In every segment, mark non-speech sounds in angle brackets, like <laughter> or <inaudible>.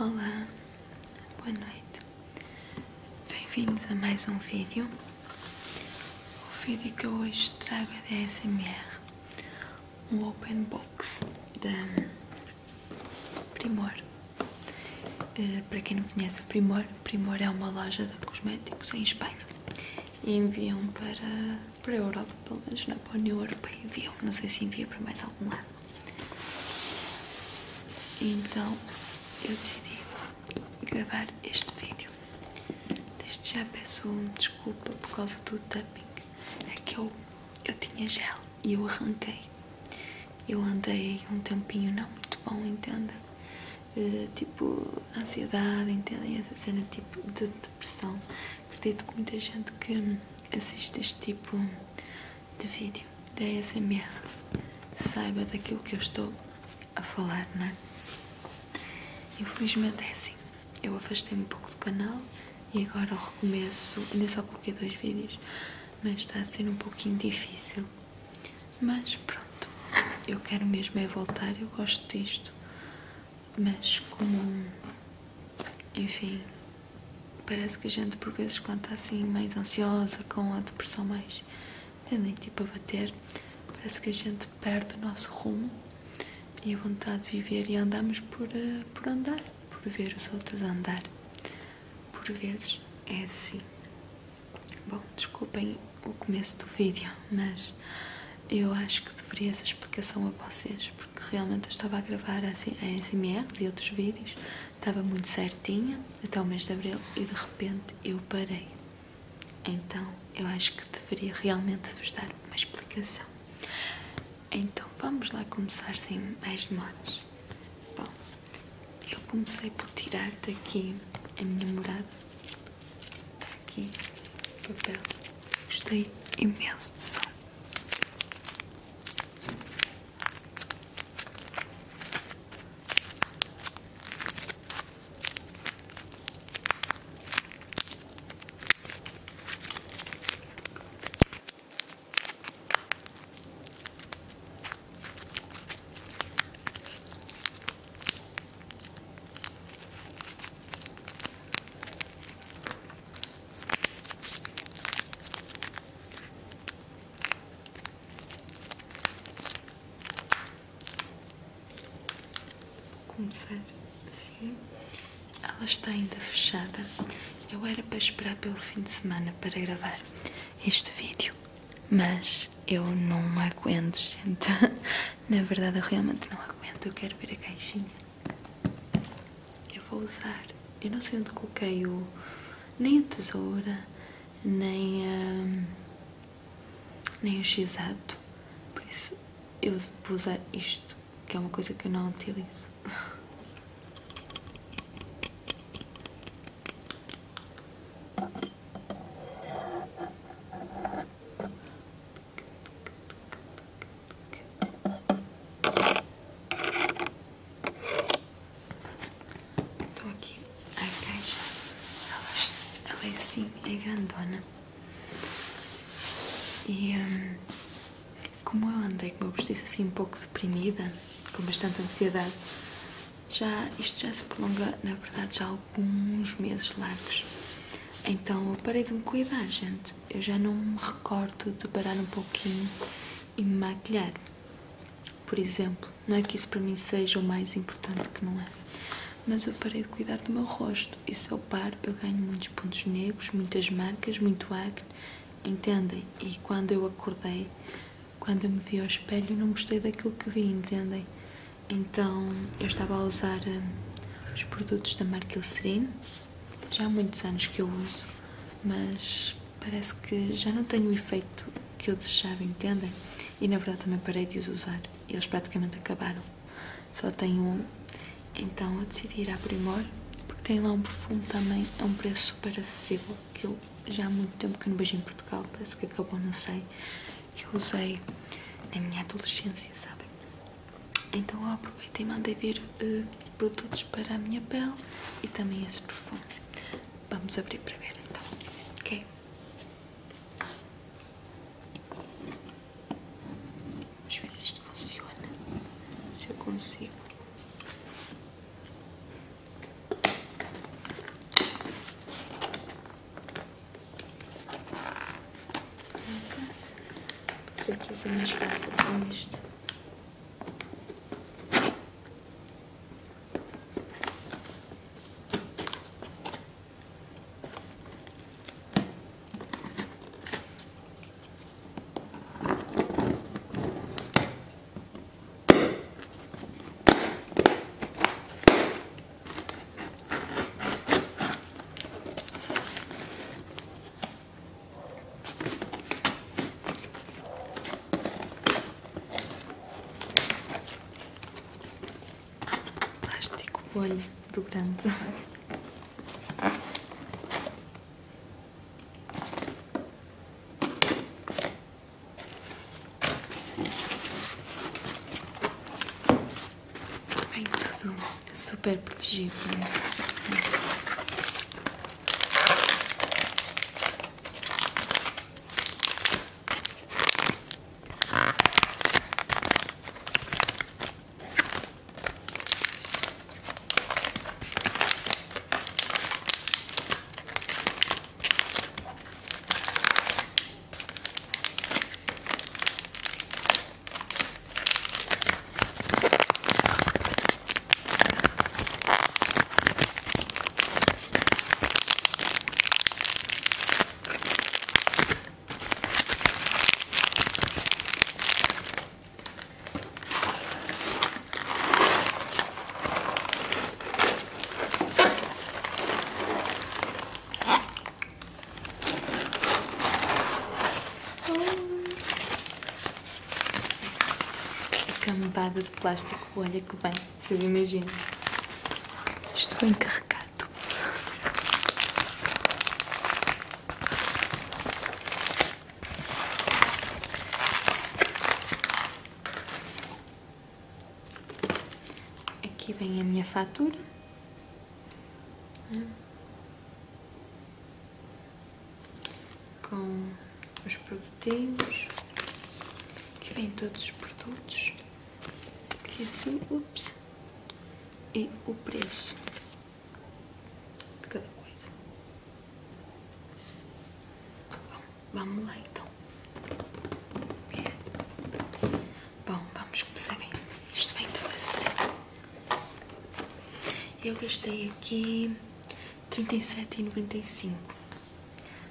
Olá, boa noite. Bem-vindos a mais um vídeo. O vídeo que eu hoje trago é da SMR, um open box da Primor. Uh, para quem não conhece Primor, Primor é uma loja de cosméticos em Espanha e enviam para, para a Europa, pelo menos não para a União Europeia enviam, não sei se envia para mais algum lado. Então eu decidi gravar este vídeo. Desde já peço desculpa por causa do tapping. É que eu, eu tinha gel e eu arranquei. Eu andei um tempinho não muito bom, entenda? Uh, tipo, ansiedade, entendem? Essa cena tipo de depressão. Acredito que muita gente que assiste este tipo de vídeo da ASMR saiba daquilo que eu estou a falar, não é? Infelizmente é assim. Eu afastei-me um pouco do canal e agora recomeço. Ainda só coloquei dois vídeos, mas está a ser um pouquinho difícil. Mas pronto, eu quero mesmo é voltar. Eu gosto disto, mas como. Enfim, parece que a gente, por vezes, quando está assim mais ansiosa, com a depressão mais. Entendem? Tipo a bater, parece que a gente perde o nosso rumo e a vontade de viver e andamos por, uh, por andar, ver os outros andar. Por vezes é assim. Bom, desculpem o começo do vídeo, mas eu acho que deveria essa explicação a vocês, porque realmente eu estava a gravar assim, a SMR e outros vídeos, estava muito certinha até o mês de Abril e de repente eu parei. Então eu acho que deveria realmente vos dar uma explicação. Então vamos lá começar sem mais demoras. Comecei por tirar daqui a minha morada. Está aqui o papel. Gostei imenso de som. começar assim. Ela está ainda fechada. Eu era para esperar pelo fim de semana para gravar este vídeo, mas eu não aguento, gente. <laughs> Na verdade, eu realmente não aguento. Eu quero ver a caixinha. Eu vou usar. Eu não sei onde coloquei o. nem a tesoura, nem a. nem o x-ato. Por isso, eu vou usar isto, que é uma coisa que eu não utilizo. Estou aqui a caixa. Ela, ela é assim, é grandona. E hum, como eu andei, como eu vos disse, assim um pouco deprimida, com bastante ansiedade, já, isto já se prolonga, na verdade, já há alguns meses largos. Então eu parei de me cuidar, gente. Eu já não me recordo de parar um pouquinho e me maquilhar. Por exemplo, não é que isso para mim seja o mais importante que não é. Mas eu parei de cuidar do meu rosto. E se eu paro, eu ganho muitos pontos negros, muitas marcas, muito acne. Entendem? E quando eu acordei, quando eu me vi ao espelho, não gostei daquilo que vi, entendem? Então eu estava a usar um, os produtos da marca Eucerin. Já há muitos anos que eu uso, mas parece que já não tenho o efeito que eu desejava, entendem? E na verdade também parei de os usar. Eles praticamente acabaram. Só tenho um. Então eu decidi ir à Primor, porque tem lá um perfume também a um preço super acessível, que eu já há muito tempo que não vejo em Portugal, parece que acabou, não sei, eu usei na minha adolescência, sabem? Então eu aproveitei e mandei vir uh, produtos para a minha pele e também esse perfume. Vamos abrir para ver então, ok? Vamos ver se isto funciona. Se eu consigo. Ser mais fácil com isto. Plástico bolha do grande. Vem tudo super protegido. né? A cambada de plástico bolha que vem, vocês imaginam. Estou encarregado. Aqui vem a minha fatura. Com os produtinhos. Aqui vem todos os produtos. Aqui assim, ups. E o preço de cada coisa. Bom, vamos lá então. Bom, vamos começar bem. Isto vem tudo assim. Eu gastei aqui 37,95.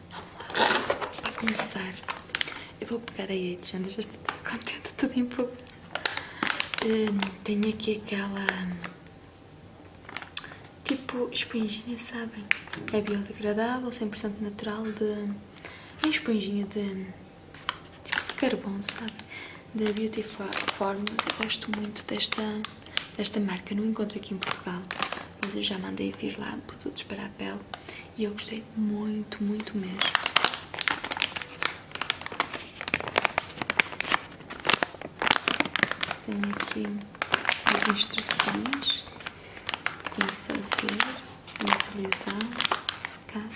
Vamos lá. Para começar, eu vou pegar a H, já estou contente, tudo em. Hum, tenho aqui aquela tipo esponjinha, sabem? É biodegradável, 100% natural de. É esponjinha de. tipo de carvão, sabem? Da Beauty For- Formulas. Eu gosto muito desta, desta marca. Não encontro aqui em Portugal, mas eu já mandei vir lá produtos para a pele e eu gostei muito, muito mesmo. Tenho aqui as instruções como fazer, como utilizar, secar.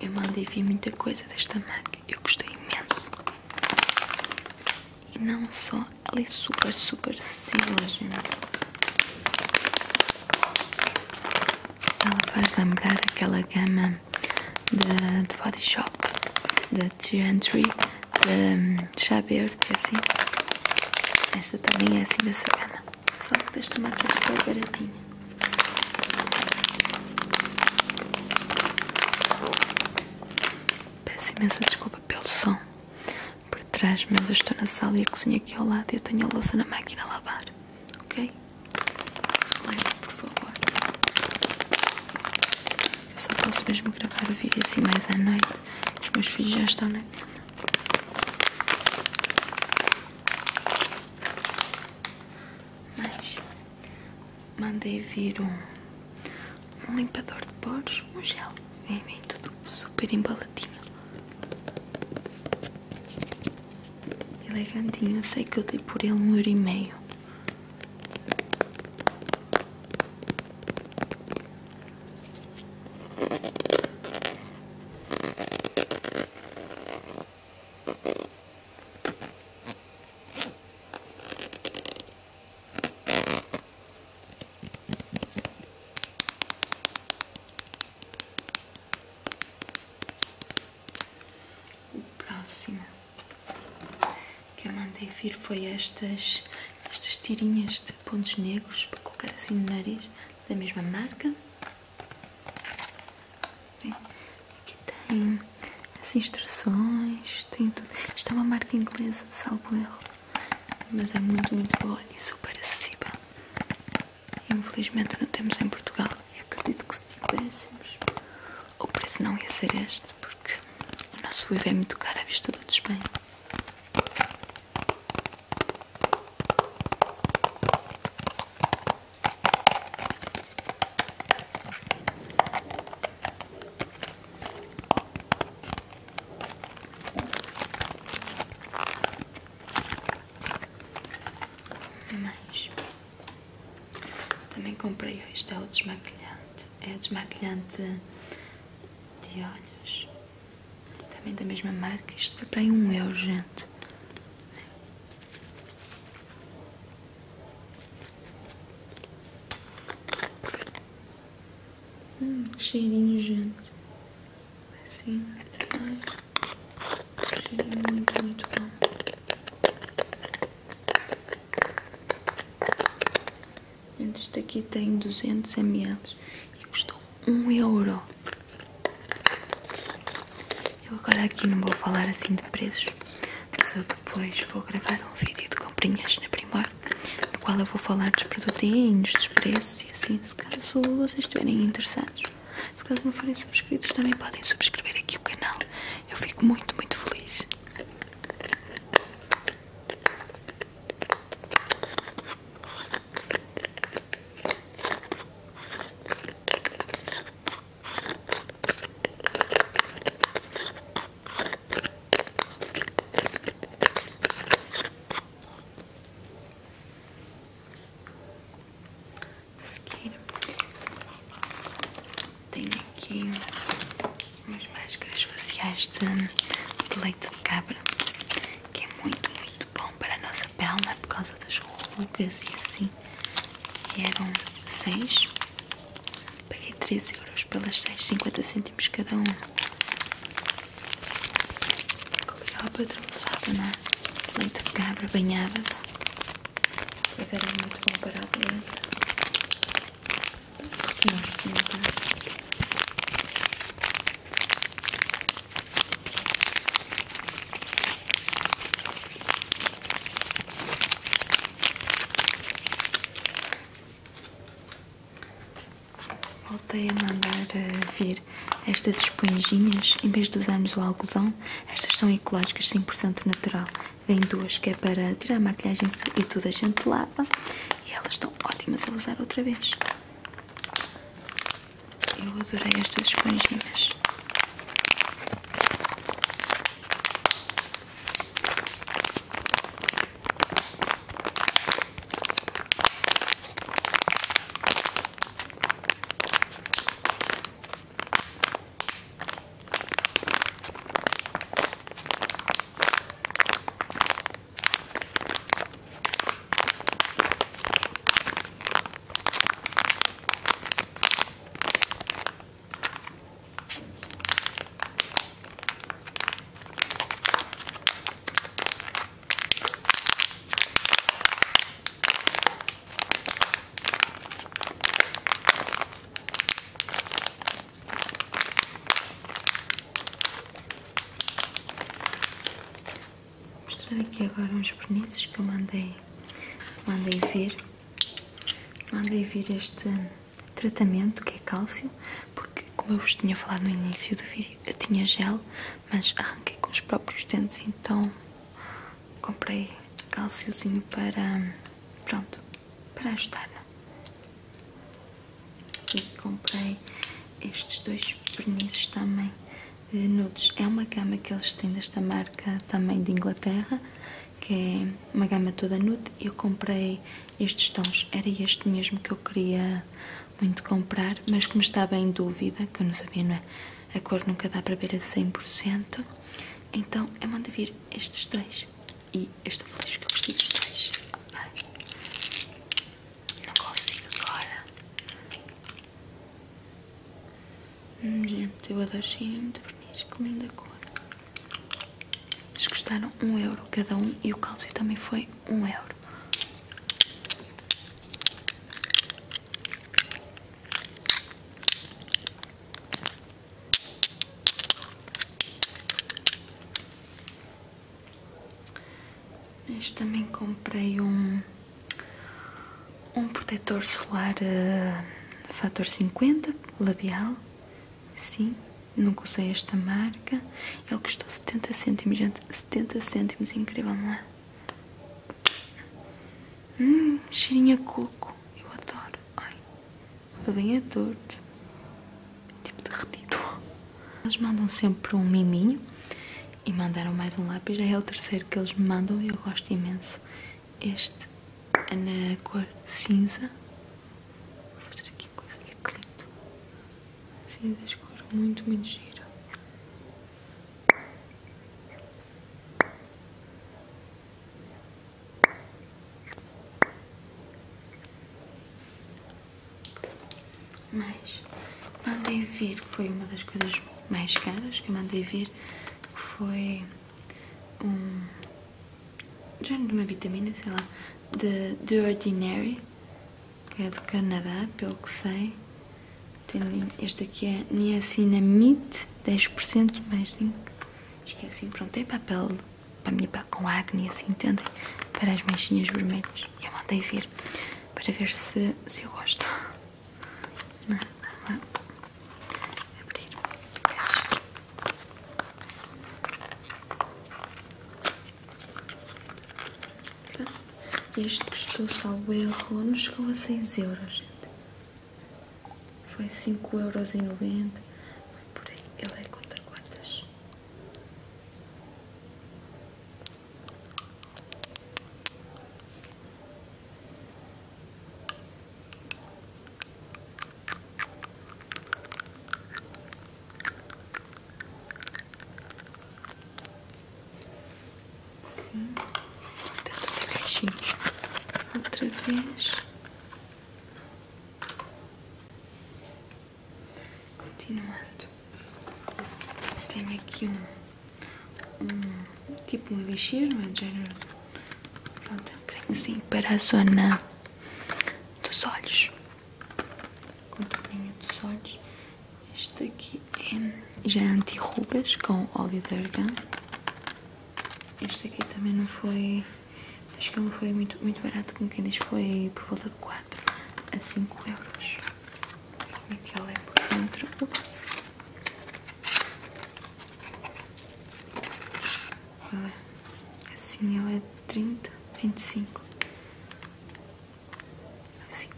Eu mandei vir muita coisa desta marca. Eu gostei imenso. Só, ela é super, super acessível, gente. Ela faz lembrar aquela gama de, de Body Shop, da Gentry, de chá verde, assim. Esta também é assim dessa gama. Só que desta marca é super baratinha. Peço imensa desculpa mas eu estou na sala e a cozinha aqui ao lado e eu tenho a louça na máquina a lavar, ok? Por favor. Eu só posso mesmo gravar o vídeo assim mais à noite. Os meus filhos já estão na cama. Mas mandei vir um, um limpador de poros, um gel. Vem, vem tudo super embaladinho. Ele eu sei que eu dei por ele um euro e meio. vir foi estas, estas tirinhas de pontos negros para colocar assim no nariz, da mesma marca. Aqui tem as instruções, tem tudo. Isto é uma marca inglesa, salvo erro, mas é muito, muito boa e super acessível. Infelizmente não temos em Portugal. E acredito que se tivéssemos, o preço não ia ser este, porque o nosso IVA é muito caro à vista do despenho. Mas também comprei este é o desmaquilhante. É desmaquilhante de olhos. Também da mesma marca. Isto foi para aí um euro, gente. Hum, cheirinho, gente. Assim. Ai, cheirinho muito, muito bom. Este aqui tem 200 ml e custou 1 euro. Eu agora aqui não vou falar assim de preços, mas eu depois vou gravar um vídeo de comprinhas na Primor, no qual eu vou falar dos produtinhos, dos preços e assim, se caso vocês estiverem interessados. Se caso não forem subscritos, também podem subscrever aqui o canal. Eu fico muito, muito feliz. seguir tenho aqui umas máscaras faciais de, de leite de cabra que é muito, muito bom para a nossa pele, não é? por causa das rugas e assim. E eram 6, paguei 13 euros pelas 6, 50 cêntimos cada um. Cleópatra usava, não é? Leite de cabra, banhava-se. Pois era muito bom para a beleza. Nós tínhamos Voltei a mandar eh, vir estas esponjinhas, em vez de usarmos o algodão, estas são ecológicas 100% natural. Vêm duas que é para tirar a maquilhagem e tudo a gente lava e elas estão ótimas a usar outra vez. Eu adorei estas esponjinhas. Vou mostrar aqui agora uns vernizes que eu mandei, mandei vir. Mandei vir este tratamento que é cálcio, porque como eu vos tinha falado no início do vídeo, eu tinha gel, mas arranquei com os próprios dentes, então comprei cálciozinho para, pronto, para ajudar. E comprei estes dois vernizes também de nudes. É uma gama que eles têm desta marca também de Inglaterra, que é uma gama toda nude. Eu comprei estes tons, era este mesmo que eu queria muito comprar, mas como estava em dúvida, que eu não sabia, não é? A cor nunca dá para ver a 100%, então eu mando vir estes dois. E eu estou feliz que eu gostei dos dois. Não consigo agora. Hum, gente, eu adoro cheirinho de verniz, que linda cor. Vocês custaram 1 euro cada um e o cálcio também foi 1 euro. Este também comprei um, um protetor solar uh, fator 50, labial, sim, nunca usei esta marca, ele custou 70 cêntimos, gente, 70 cêntimos, incrível, não é? Hum, cheirinho a coco, eu adoro, ai, ele bem é torto, tipo derretido. Eles mandam sempre um miminho e mandaram mais um lápis, é o terceiro que eles me mandam e eu gosto imenso. Este é na cor cinza. Vou fazer aqui coisa lindo. Cinza escuro, muito, muito giro. Mas mandei vir, foi uma das coisas mais caras que eu mandei vir, foi um género de uma vitamina, sei lá, de The Ordinary, que é do Canadá, pelo que sei. Tem, este aqui é niacinamide, 10% mais é assim, pronto, é papel para a minha pele com acne, assim, entendem? Para as manchinhas vermelhas. Eu mandei vir para ver se, se eu gosto. Não, não. Abrir. Este custou, salvo erro, não chegou a 6 euros. Foi 5 euros e 90. Por aí, ele é contra quantas? Sim. Dentro da caixinha. Outra vez. Continuando. Tenho aqui um, um não é? Género. Pronto, um creme assim para a zona dos olhos. Contorninho dos olhos. Este aqui é já anti-rugas com óleo de argão. Este aqui também não foi. Acho que não foi muito, muito barato, como quem diz, foi por volta de 4 a 5 euros. Como é que ela é por dentro? Ups. Ela é, assim, ela é 30, 25. Assim.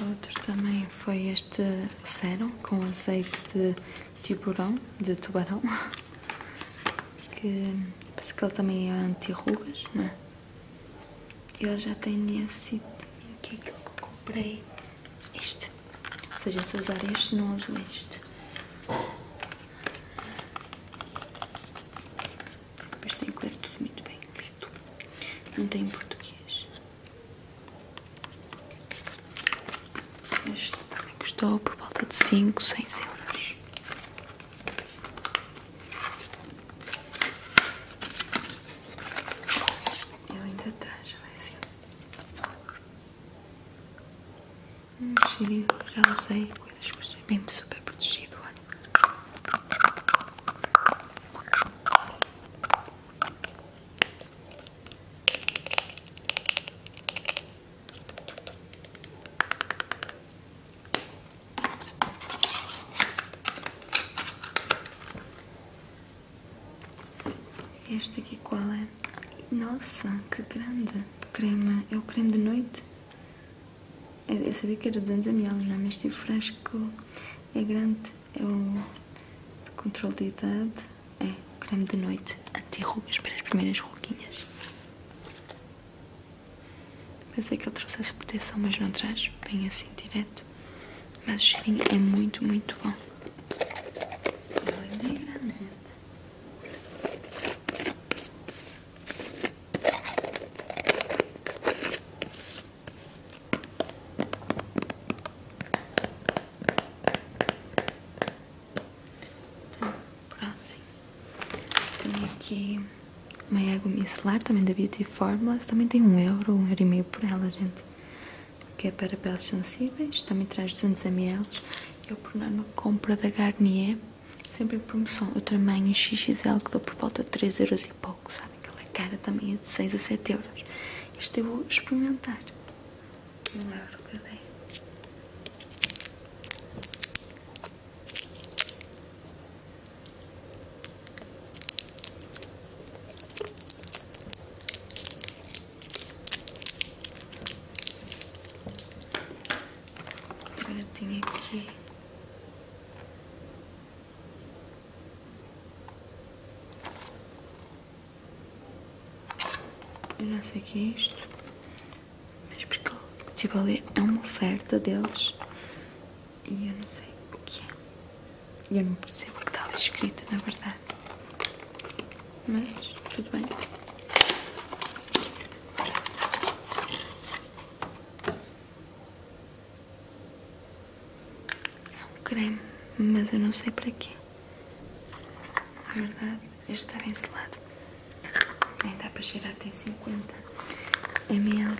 Outro também foi este sérum com azeite de tiburão, de tubarão, <laughs> que parece que ele também é anti-rugas, não é? Ele já tem nesse que é que eu comprei este. Ou seja, se usar este, não uso este. Depois tem que ler tudo muito bem escrito. Não tem em português. Este também custou por volta de 5, 6 euros. Eu ainda traz, vai assim. Cheirinho, já usei coisas que achei mesmo super protegido. Olha. Este aqui qual é? Nossa, que grande! Creme, é o creme de noite. Eu eu sabia que era 200 ml, não é? Mas este frasco é grande. É o controle de idade. É creme de noite. Anti-rugas para as primeiras ruguinhas. Pensei que ele trouxesse proteção, mas não traz. Bem assim, direto. Mas o cheirinho é muito, muito bom. Ele ainda é grande, gente. Então, próximo. Tenho aqui uma água micelar, também Formulas. Também tem um euro, um euro e meio por ela, gente. Que é para peles sensíveis. Também traz 200ml. Eu, por norma, compro da Garnier. Sempre em promoção. O tamanho XXL que dou por volta de 3 euros e pouco, sabe? É cara também é de 6 a 7 euros. Este eu vou experimentar. Um euro, cadê? Agora tem aqui. Eu não sei o que é isto, mas porque tipo ali é uma oferta deles e eu não sei o que é. E eu não percebo o que estava escrito, na verdade. Mas tudo bem. É um creme, mas eu não sei para quê. Na verdade, este está bem Nem dá para cheirar, tem 50 ml.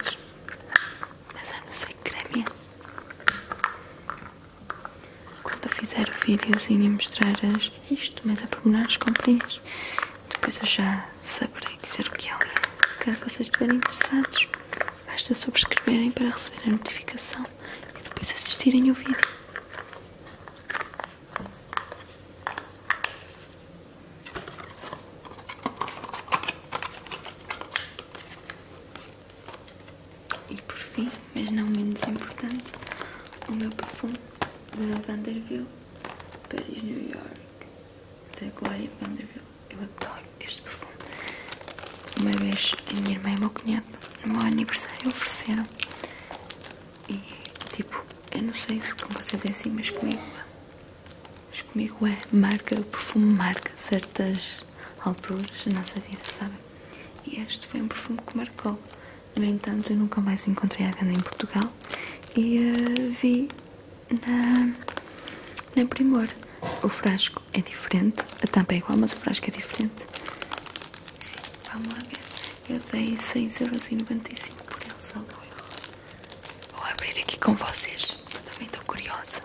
Mas eu não sei que creme é. Quando eu fizer o videozinho e mostrar as, isto, mas a pormenor as comprinhas, depois eu já saberei dizer o que é. Caso vocês estiverem interessados, basta subscreverem para receber a notificação e depois assistirem o vídeo. E por fim, mas não menos importante, o meu perfume da Vanderbilt Paris, New York, da Gloria Vanderbilt. Eu adoro este perfume. Uma vez a minha irmã e o meu cunhado, no meu aniversário, ofereceram. E tipo, eu não sei se com vocês é assim, mas comigo, mas comigo é marca, o perfume marca certas alturas da nossa vida, sabem? E este foi um perfume que marcou. No entanto, eu nunca mais o encontrei à venda em Portugal e eh, vi na, na Primor. O frasco é diferente, a tampa é igual, mas o frasco é diferente. Eu dei 6,95€ por ele, salvo erro. Vou abrir aqui com vocês. Também estou curiosa.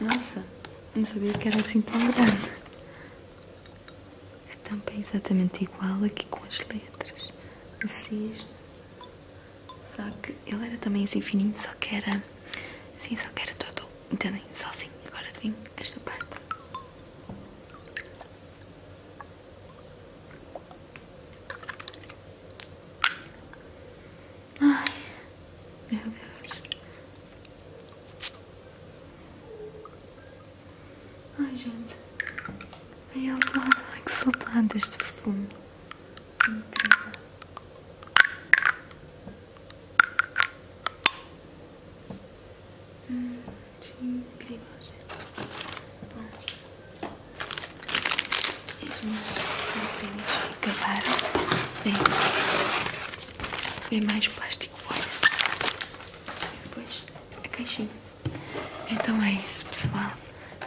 Nossa, não sabia que era assim tão grande. A tampa é exatamente igual aqui com as letras. O cisne. Só que ele era também assim fininho, só que era assim, só que era todo, entendem? Só assim. Agora tem esta parte. Ai, meu Deus. Ai, gente. Ai, eu adoro. Ai, que saudade deste perfume. Incrível. Hum, incrível, gente. Bom. As minhas tampinhas acabaram. Vem. Vem mais plástico, olha. E depois a caixinha. Então é isso, pessoal.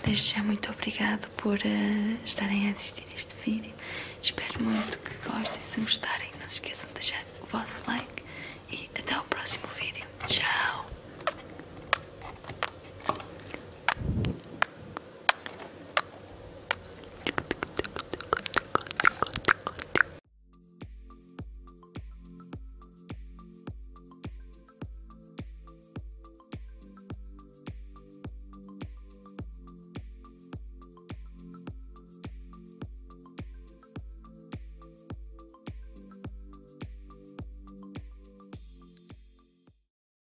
Desde já muito obrigado por uh, estarem a assistir este vídeo. Espero muito que gostem. Se gostarem, não se esqueçam de deixar o vosso like